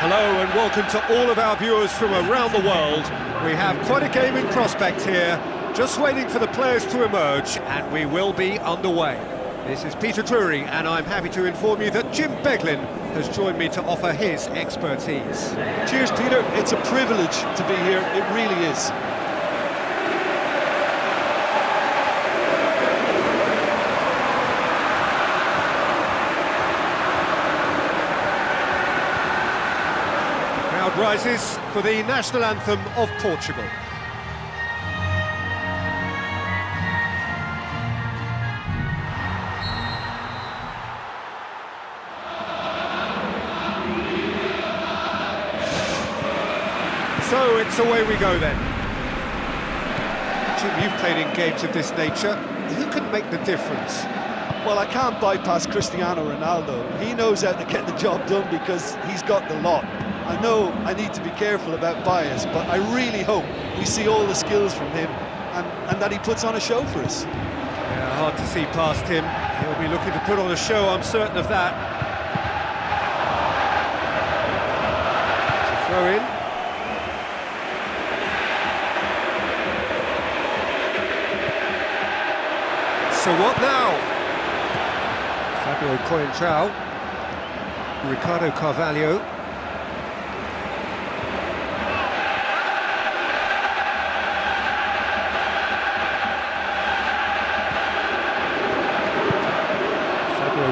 Hello and welcome to all of our viewers from around the world. We have quite a game in prospect here, just waiting for the players to emerge, and we will be underway. This is Peter Drury, and I'm happy to inform you that Jim Beglin has joined me to offer his expertise. Cheers, Peter. It's a privilege to be here. It really is. Rises for the national anthem of Portugal. So it's away we go then. Jim, you've played in games of this nature. Who can make the difference? Well, I can't bypass Cristiano Ronaldo. He knows how to get the job done because he's got the lot. I know I need to be careful about bias, but I really hope we see all the skills from him and, and that he puts on a show for us. Yeah, hard to see past him. He'll be looking to put on a show, I'm certain of that. Throw in. So what now? Fabio Coentrao, Ricardo Carvalho.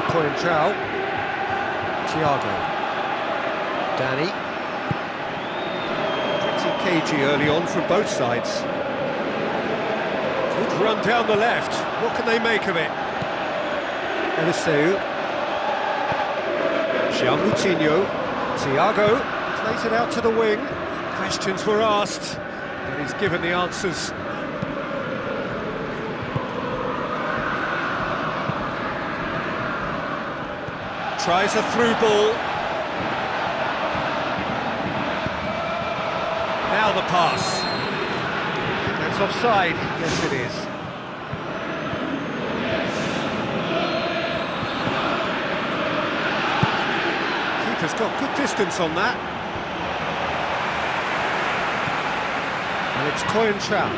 Fabio Coentrao, Thiago, Danny. Pretty cagey early on from both sides. Good run down the left. What can they make of it? Eliseu. João Moutinho. Thiago plays it out to the wing. Questions were asked, but he's given the answers. Tries a through ball. Now the pass. That's offside. Yes, it is. Keeper's got good distance on that. And it's Coentrao.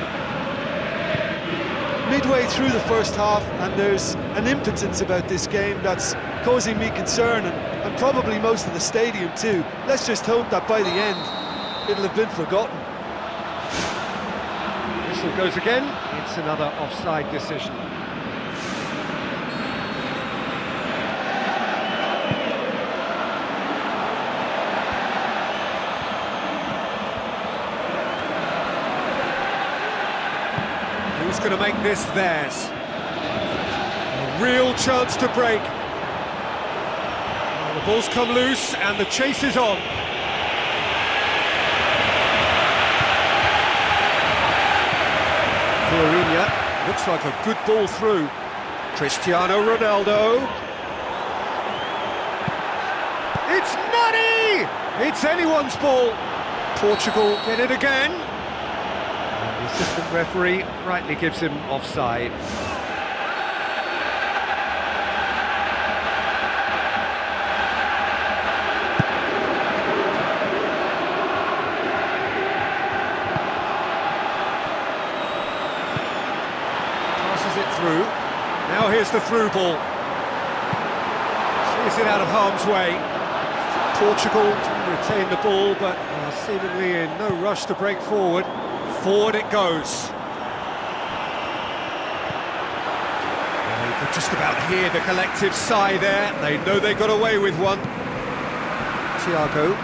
Midway through the first half, and there's an impotence about this game that's causing me concern, and, and probably most of the stadium too. Let's just hope that by the end, it'll have been forgotten. Whistle goes again. It's another offside decision. Who's going to make this theirs? A real chance to break. Well, the ball's come loose and the chase is on. Fiorina looks like a good ball through. Cristiano Ronaldo. It's Nani! It's anyone's ball. Portugal get it again. And the assistant referee rightly gives him offside. passes it through. Now here's the through ball. Sees it out of harm's way. Portugal retain the ball, but are seemingly in no rush to break forward. Forward it goes. You could just about hear the collective sigh there. They know they got away with one. Thiago.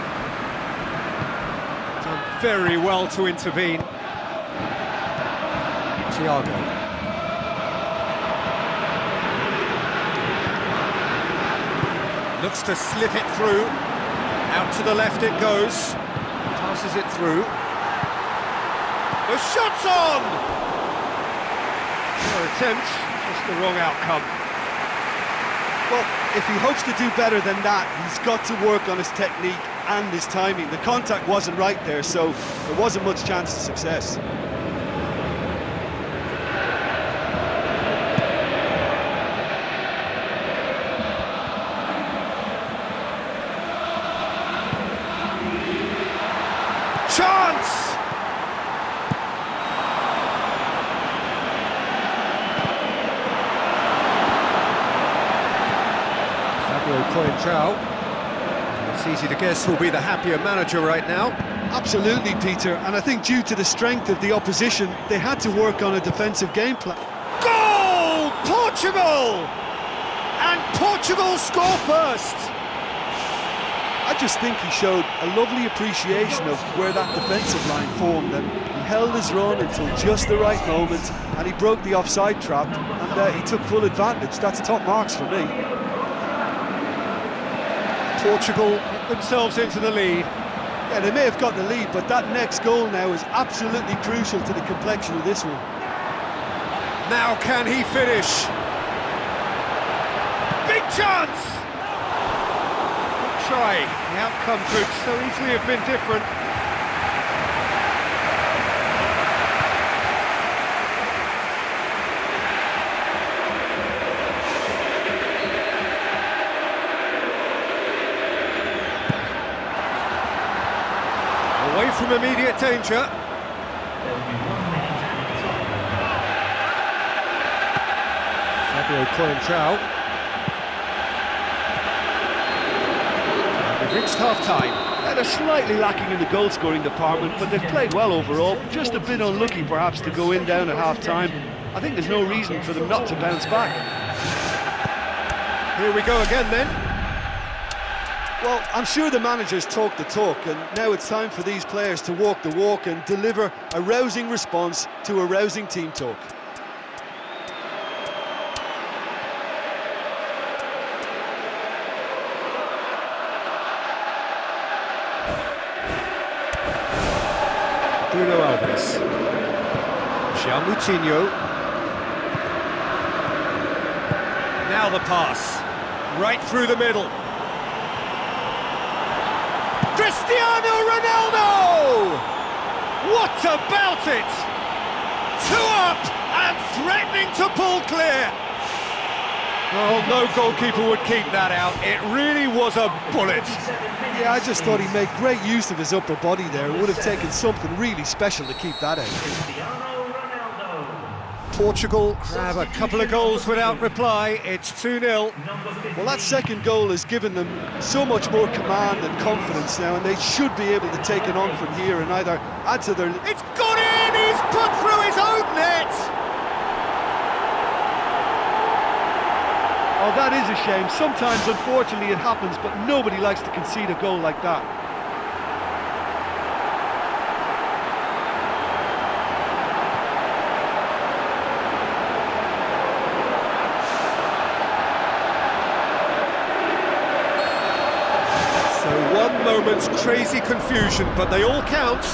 Done very well to intervene. Thiago. Looks to slip it through. Out to the left it goes. Passes it through. The shot's on! Fair attempt, just the wrong outcome. Well, if he hopes to do better than that, he's got to work on his technique and his timing. The contact wasn't right there, so there wasn't much chance of success. chance! Fabio Coentrao. It's easy to guess who'll be the happier manager right now. Absolutely, Peter. And I think due to the strength of the opposition, they had to work on a defensive game plan. Goal! Portugal! And Portugal score first! I just think he showed a lovely appreciation of where that defensive line formed and he held his run until just the right moment and he broke the offside trap and uh, he took full advantage. That's top marks for me. Portugal get themselves into the lead. Yeah, they may have got the lead, but that next goal now is absolutely crucial to the complexion of this one. Now can he finish? Big chance! Good try. The outcome could so easily have been different. Away immediate danger. Fabio Coentrao. We've reached half-time. They're slightly lacking in the goal-scoring department, but they've played well overall. Just a bit unlucky, perhaps, to go in down at half-time. I think there's no reason for them not to bounce back. Here we go again then. Well, I'm sure the managers talk the talk, and now it's time for these players to walk the walk and deliver a rousing response to a rousing team talk. Bruno Alves. João Moutinho. Now the pass. Right through the middle. Cristiano Ronaldo! What about it? Two up and threatening to pull clear. Oh, no goalkeeper would keep that out. It really was a bullet. Yeah, I just thought he made great use of his upper body there. It would have taken something really special to keep that out. Portugal grab a couple of goals without reply. It's 2-0. Well, that second goal has given them so much more command and confidence now, and they should be able to take it on from here and either add to their... It's gone in! He's put through his own net! Oh, that is a shame. Sometimes, unfortunately, it happens, but nobody likes to concede a goal like that. So one moment's crazy confusion, but they all count.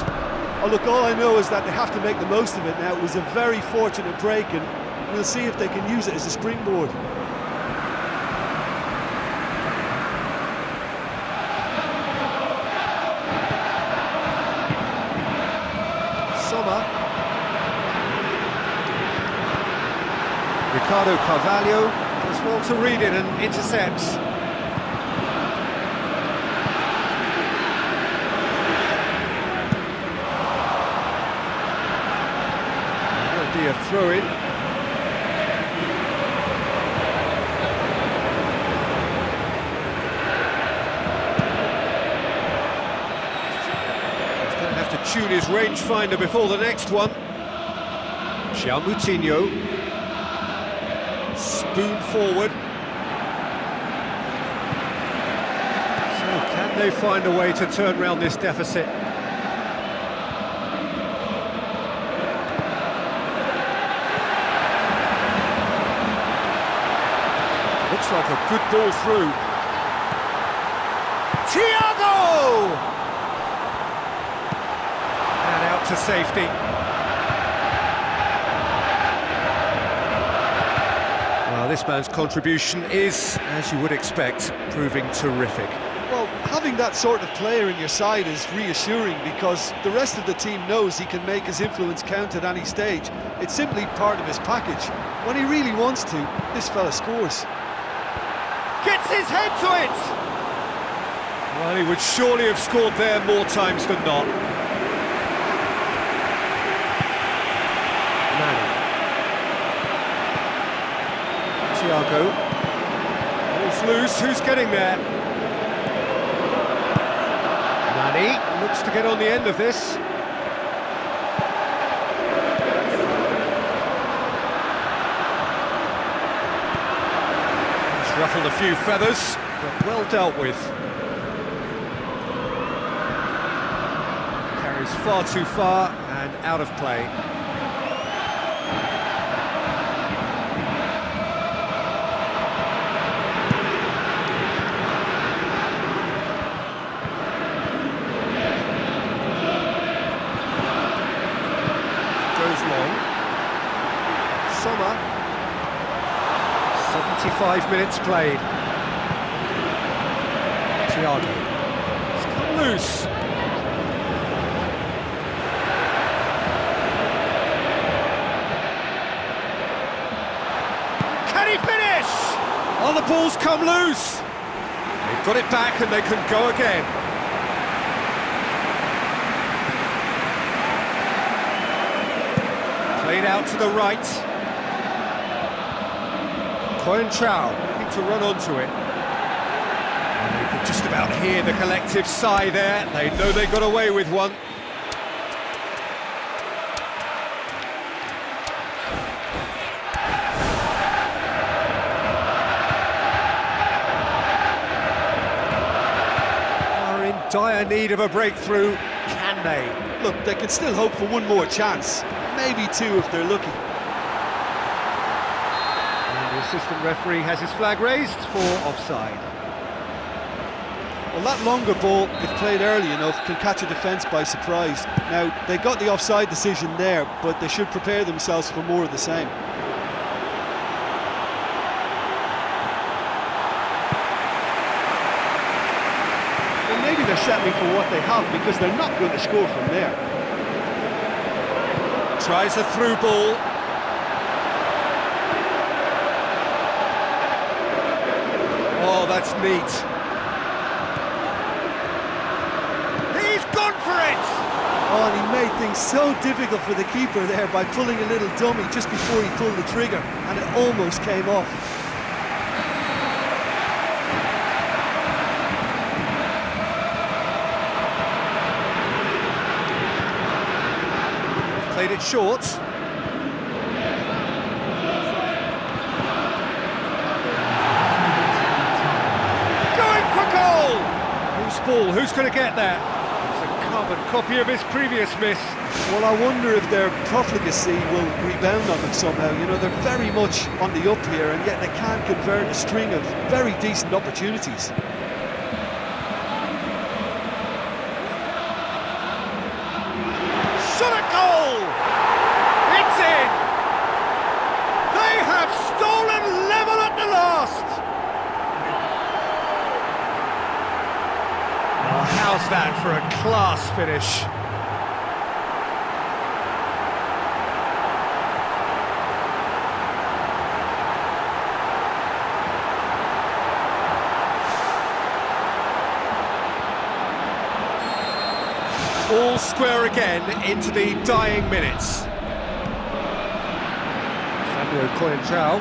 Oh, look, all I know is that they have to make the most of it now. It was a very fortunate break, and we'll see if they can use it as a springboard. Sommer. Ricardo Carvalho well to read it and intercepts. Throw-in. He's going to have to tune his rangefinder before the next one. João Moutinho. Spoon forward. So can they find a way to turn round this deficit? Like a good ball through. Thiago! And out to safety. Well, this man's contribution is, as you would expect, proving terrific. Well, having that sort of player in your side is reassuring because the rest of the team knows he can make his influence count at any stage. It's simply part of his package. When he really wants to, this fella scores. Gets his head to it! Well, he would surely have scored there more times than not. Nani. Thiago. Oh, it's loose, who's getting there? Nani looks to get on the end of this. Ruffled a few feathers, but well dealt with. Carries far too far and out of play. 75 minutes played. Thiago. It's come loose. Can he finish? Oh, the ball's come loose. They've got it back and they can go again. Played out to the right. Coentrao looking to run onto it. And you can just about hear the collective sigh there. They know they got away with one. Are in dire need of a breakthrough. Can they? Look, they can still hope for one more chance. Maybe two if they're lucky. And the assistant referee has his flag raised for offside. Well, that longer ball, if played early enough, can catch a defence by surprise. Now, they got the offside decision there, but they should prepare themselves for more of the same. Well, maybe they're settling for what they have because they're not going to score from there. Tries a through ball. Oh, that's neat. He's gone for it! Oh, and he made things so difficult for the keeper there by pulling a little dummy just before he pulled the trigger, and it almost came off. Played it short. Going for goal! Whose ball? Who's going to get that? It's a carbon copy of his previous miss. Well, I wonder if their profligacy will rebound on them somehow. You know, they're very much on the up here, and yet they can't convert a string of very decent opportunities. Shot a goal! It's in! They have stolen level at the last! Oh, how's that for a class finish? All square again into the dying minutes. Fabio Coentrao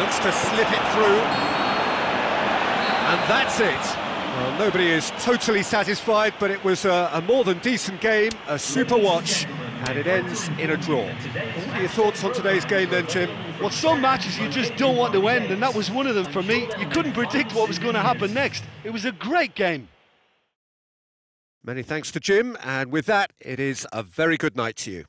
looks to slip it through, and that's it. Well, nobody is totally satisfied, but it was a, a more than decent game, a super watch, and it ends in a draw. What are your thoughts on today's game then, Jim? Well, some matches you just don't want to end, and that was one of them for me. You couldn't predict what was going to happen next. It was a great game. Many thanks to Jim, and with that, it is a very good night to you.